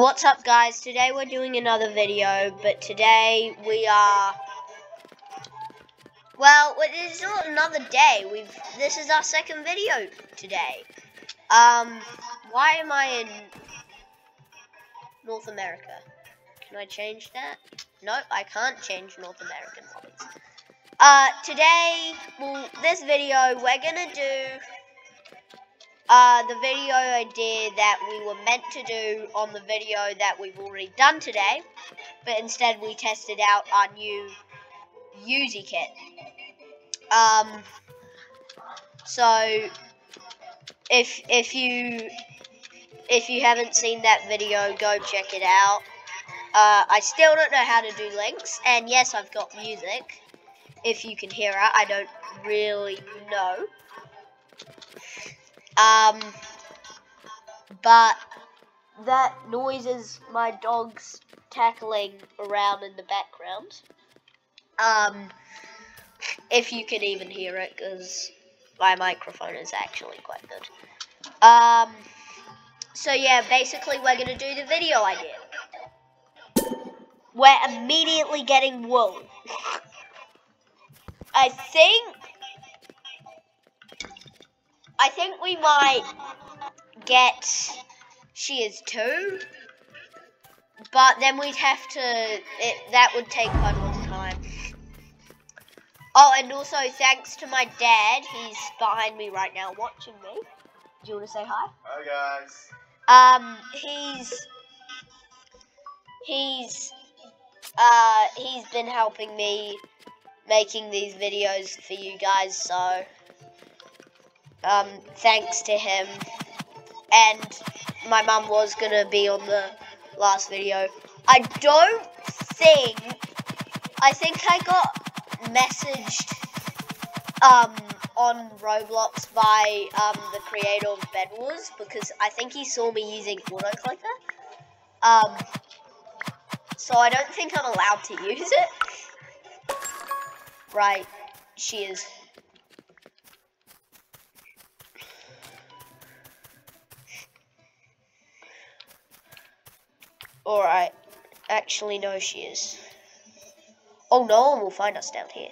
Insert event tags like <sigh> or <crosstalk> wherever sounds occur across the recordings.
What's up guys? Today we're doing another video, but today we are well, it is not another day. We've this is our second video today. Um why am I in North America? Can I change that? No, I can't change North American hobbies. Uh today, well this video we're gonna do uh, the video idea that we were meant to do on the video that we've already done today, but instead we tested out our new Yuzi kit. Um, so if if you if you haven't seen that video, go check it out. Uh, I still don't know how to do links, and yes, I've got music. If you can hear it, I don't really know. Um, but that noise is my dog's tackling around in the background. Um, if you can even hear it, because my microphone is actually quite good. Um, so yeah, basically we're gonna do the video I did. We're immediately getting wool. <laughs> I think I think we might get she is two, but then we'd have to. It, that would take quite a long time. Oh, and also thanks to my dad. He's behind me right now, watching me. Do you want to say hi? Hi guys. Um, he's he's uh he's been helping me making these videos for you guys, so um, thanks to him. And my mum was gonna be on the last video. I don't think. I think I got messaged um, on Roblox by um, the creator of Bed Wars because I think he saw me using autoclicker. Um, so I don't think I'm allowed to use it. Right, she is. Alright. Actually, no, she is. Oh, no one will find us down here.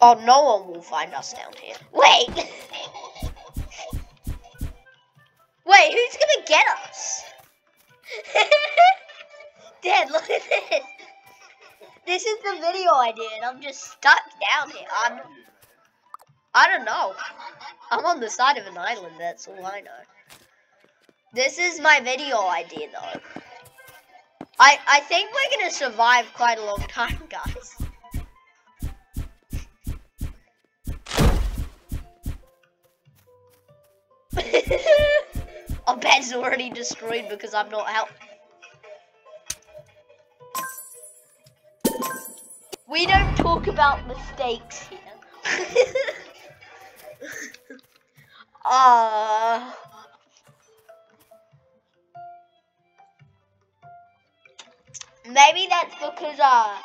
Oh, no one will find us down here. Wait! <laughs> Wait, who's gonna get us? <laughs> Dad, look at this! This is the video I did. I'm just stuck down here. I'm, I don't know. I'm on the side of an island. That's all I know. This is my video I did, though. I, I think we're going to survive quite a long time, guys. <laughs> Our bed's already destroyed because I'm not helping. We don't talk about mistakes here. uh, maybe that's because uh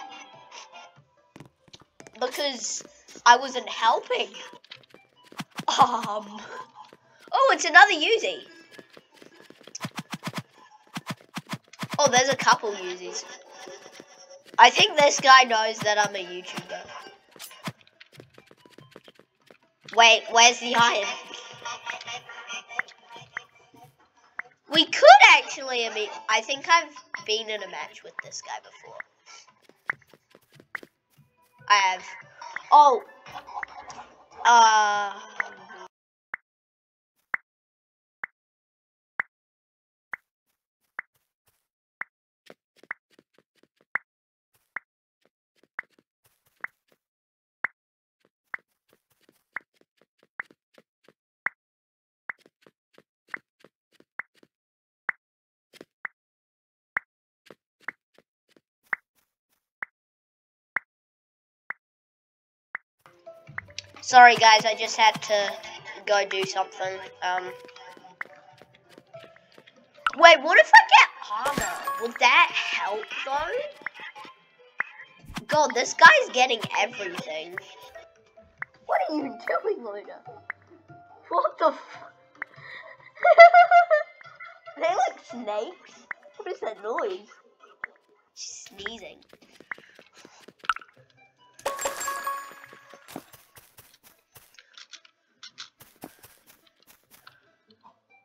because I wasn't helping. Um. Oh, it's another Yuzi. Oh, there's a couple Yuzis. I think this guy knows that I'm a YouTuber. Wait, where's the iron? We could actually, I mean, I think I've been in a match with this guy before. I have. Oh. Uh. Sorry guys, I just had to go do something. Um, wait, what if I get armor? Would that help though? God, this guy's getting everything. What are you doing, Luna? What the f- <laughs> They look snakes. What is that noise? She's sneezing.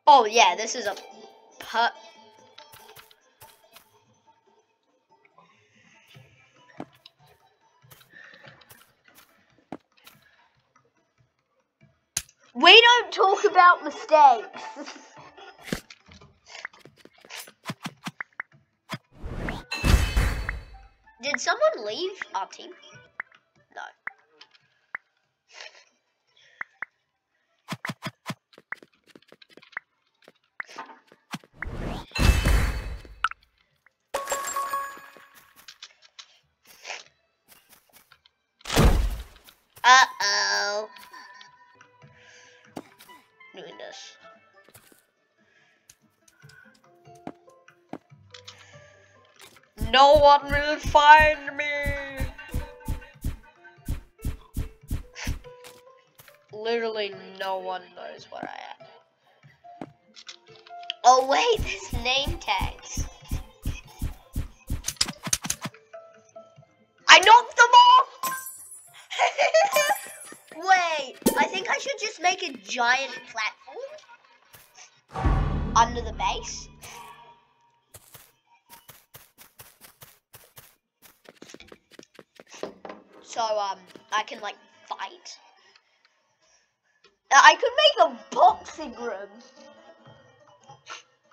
Oh yeah, this is a put. We don't talk about mistakes. <laughs> Did someone leave our team? No one will find me. Literally no one knows where I am. Oh wait, there's name tags. I knocked them off! <laughs> wait, I think I should just make a giant platform under the base. So um, I can like fight. Uh, I could make a boxing room.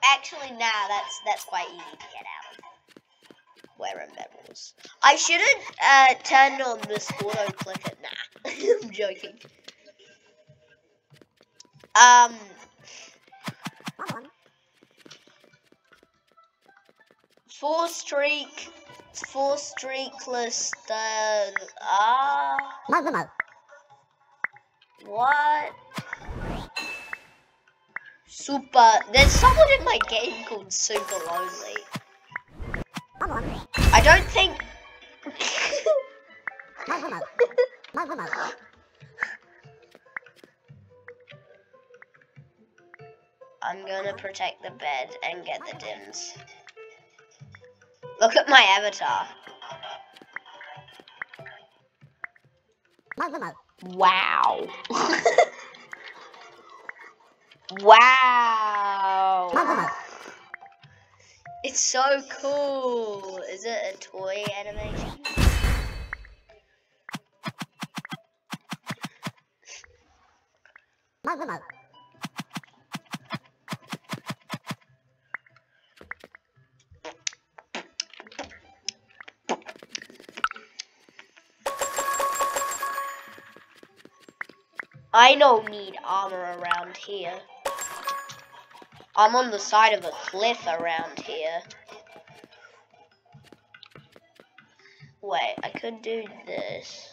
Actually, nah, that's that's quite easy to get out of. Wearing medals. I shouldn't uh, turn on this auto clicker. Nah, <laughs> I'm joking. Um. Four streak four streakless uh ah. What? Super. There's someone in my game called super lonely. I don't think <laughs> i'm gonna protect the bed and get the dims Look at my avatar. Wow. <laughs> wow. It's so cool. Is it a toy animation? I don't need armor around here. I'm on the side of a cliff around here. Wait, I could do this.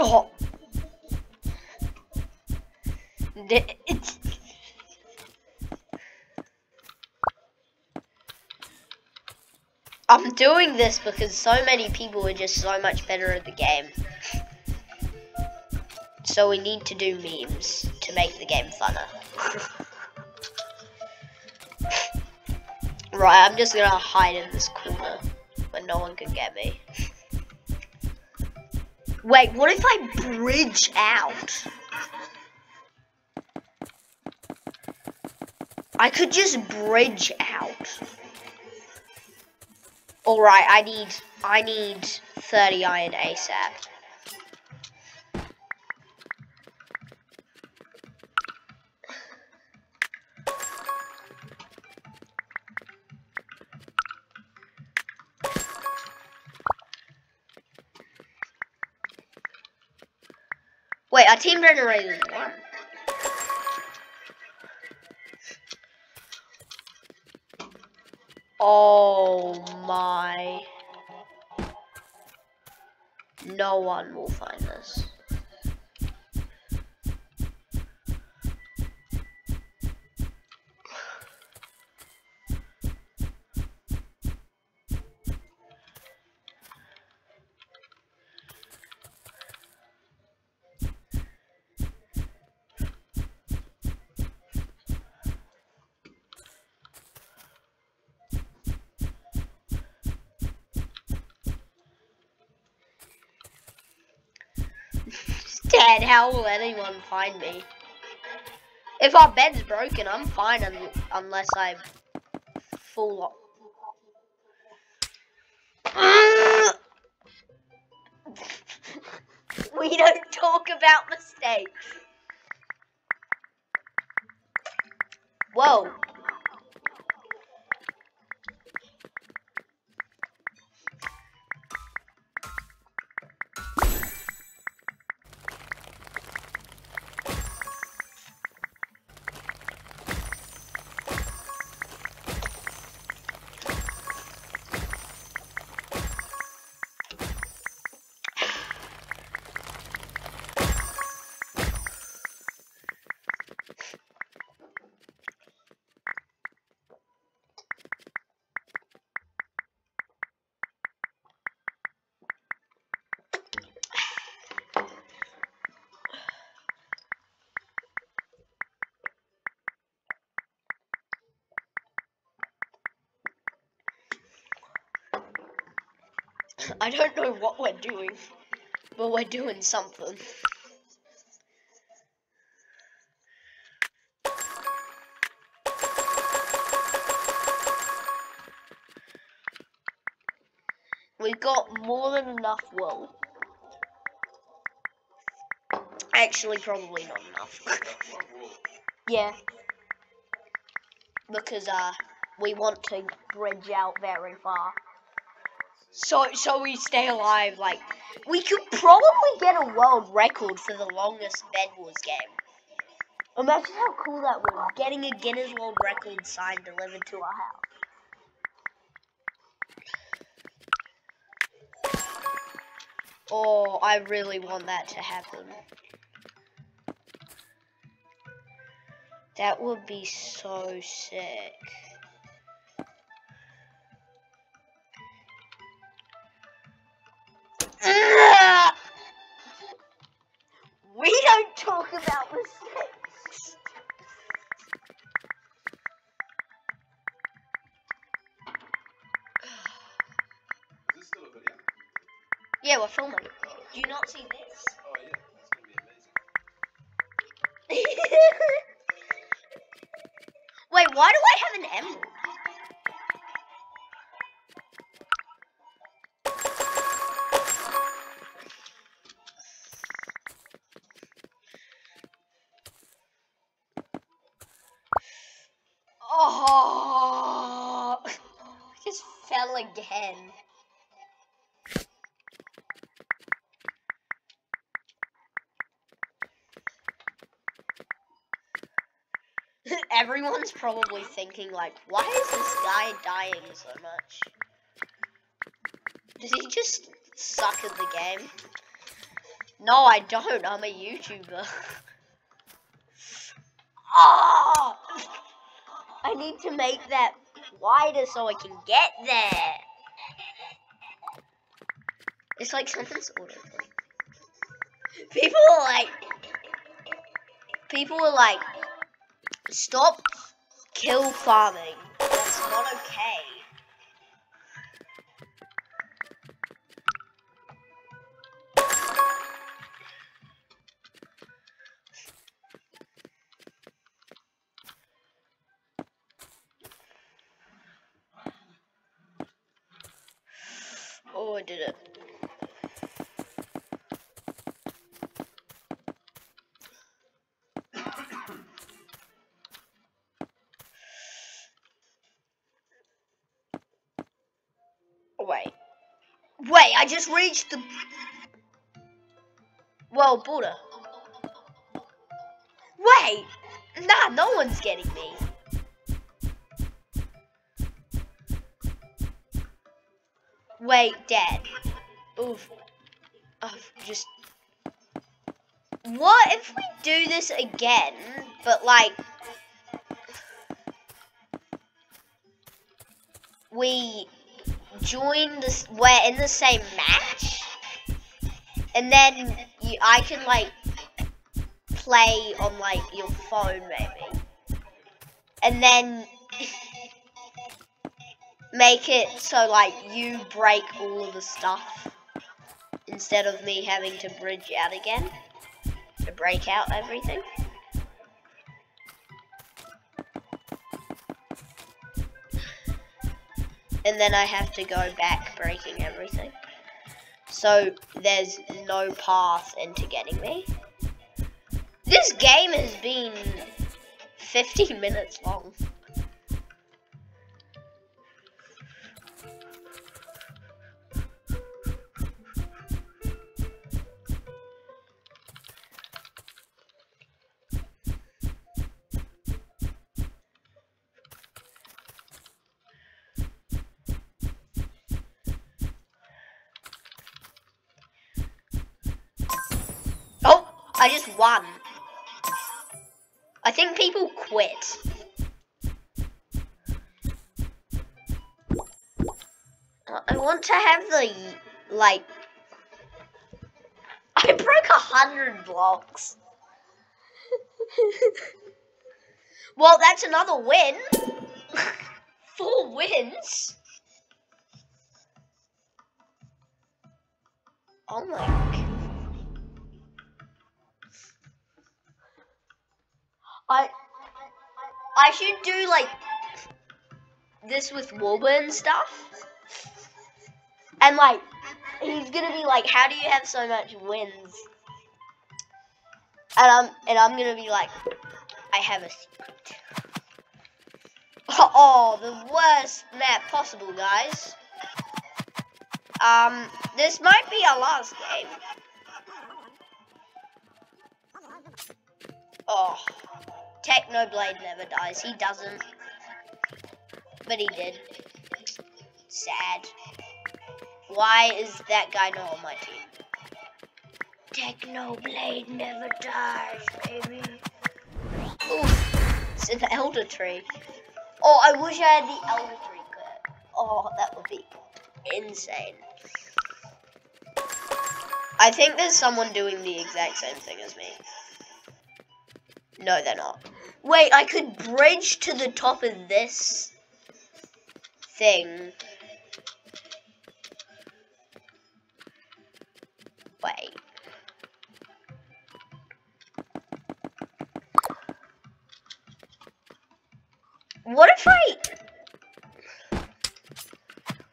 Oh. It's I'm doing this because so many people are just so much better at the game. So we need to do memes to make the game funner. right, I'm just gonna hide in this corner where no one can get me. Wait, what if I bridge out? I could just bridge out. Alright, I need I need 30 iron ASAP. Our team generator is one. Oh my. No one will find this. Dad, how will anyone find me? If our bed's broken, I'm fine un unless I fall off. <laughs> we don't talk about mistakes. Whoa. I don't know what we're doing, but we're doing something. We've got more than enough wool. Actually, probably not enough. <laughs> yeah. Because, uh, we want to bridge out very far. So, so we stay alive. Like, we could probably get a world record for the longest Bed Wars game. Imagine how cool that was. Getting a Guinness World Record sign delivered to our house. Oh, I really want that to happen. That would be so sick. <laughs> Wait, why do I have an emerald? Probably thinking like, why is this guy dying so much? Does he just suck at the game? No, I don't. I'm a YouTuber. oh! <laughs> I need to make that wider so I can get there. It's like something's auto People are like, people are like, stop kill farming. That's not okay. Oh, I did it. I just reached the... Well, Buddha. Wait! Nah, no one's getting me. Wait, dead. Oof. Oh, just. What if we do this again, but like. We join this. We're in the same match? And then you, I can like play on like your phone maybe. And then make it so like you break all of the stuff instead of me having to bridge out again to break out everything. And then I have to go back breaking everything. So there's no path into getting me. This game has been 15 <laughs> minutes long. I just won. I think people quit. I want to have the, like, I broke a hundred blocks. <laughs> well, that's another win. <laughs> Four wins. Oh my god. I I should do like this with Wilbur and stuff. And like he's gonna be like, How do you have so much wins? And I'm and I'm gonna be like, I have a secret. <laughs> Oh, the worst map possible, guys. Um, this might be our last game. Oh. Technoblade never dies. He doesn't. But he did. Sad. Why is that guy not on my team? Technoblade never dies, baby. Ooh, it's an elder tree. Oh, I wish I had the elder tree clip. Oh, that would be insane. I think there's someone doing the exact same thing as me. No, they're not. Wait, I could bridge to the top of this thing. Wait. What if I...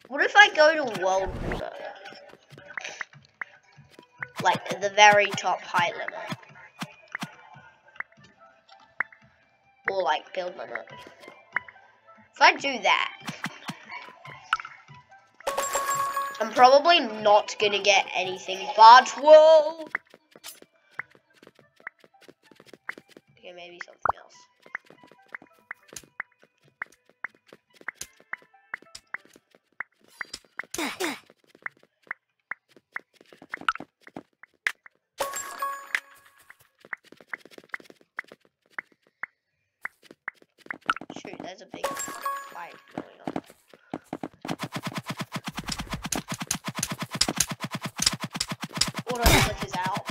What if I go to world water? Like, the very top high limit. Like, build limit. If I do that... I'm probably not gonna get anything but whoa! There's a big fight going on. Auto click is out.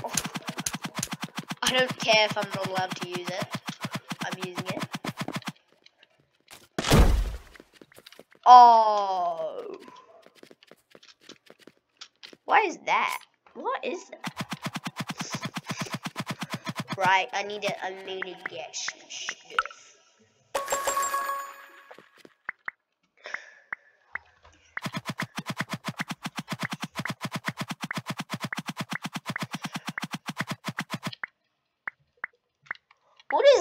<laughs> I don't care if I'm not allowed to use it. I'm using it. Oh. Why is that? What is that? Right, I need to, I need to get some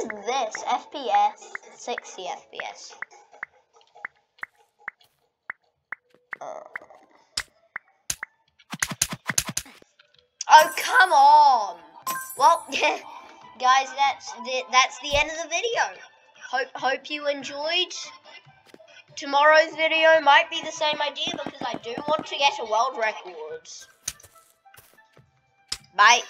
this? FPS? 60 FPS. Uh. Oh, come on! Well, <laughs> guys, that's the, that's the end of the video. Hope hope you enjoyed. Tomorrow's video might be the same idea because I do want to get a world record. Bye.